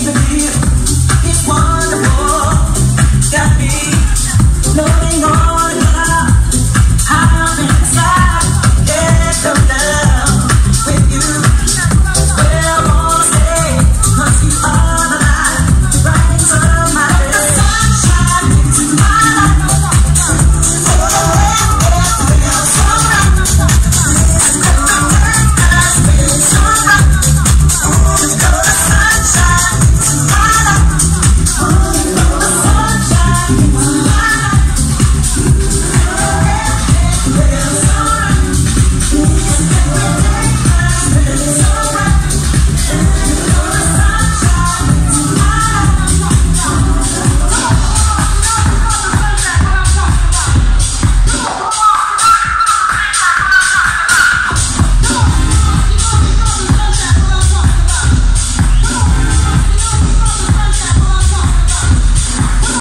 It's the